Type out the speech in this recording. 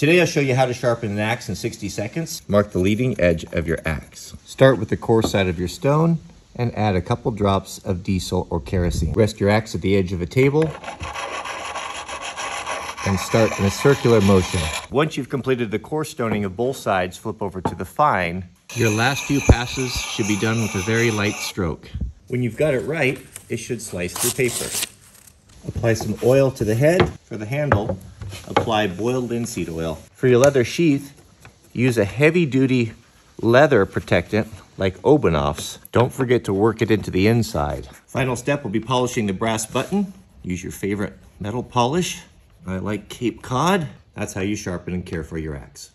Today I'll show you how to sharpen an axe in 60 seconds. Mark the leading edge of your axe. Start with the coarse side of your stone and add a couple drops of diesel or kerosene. Rest your axe at the edge of a table and start in a circular motion. Once you've completed the coarse stoning of both sides, flip over to the fine. Your last few passes should be done with a very light stroke. When you've got it right, it should slice through paper. Apply some oil to the head. For the handle, apply boiled linseed oil. For your leather sheath, use a heavy duty leather protectant like Obenauf's. Don't forget to work it into the inside. Final step will be polishing the brass button. Use your favorite metal polish. I like Cape Cod. That's how you sharpen and care for your axe.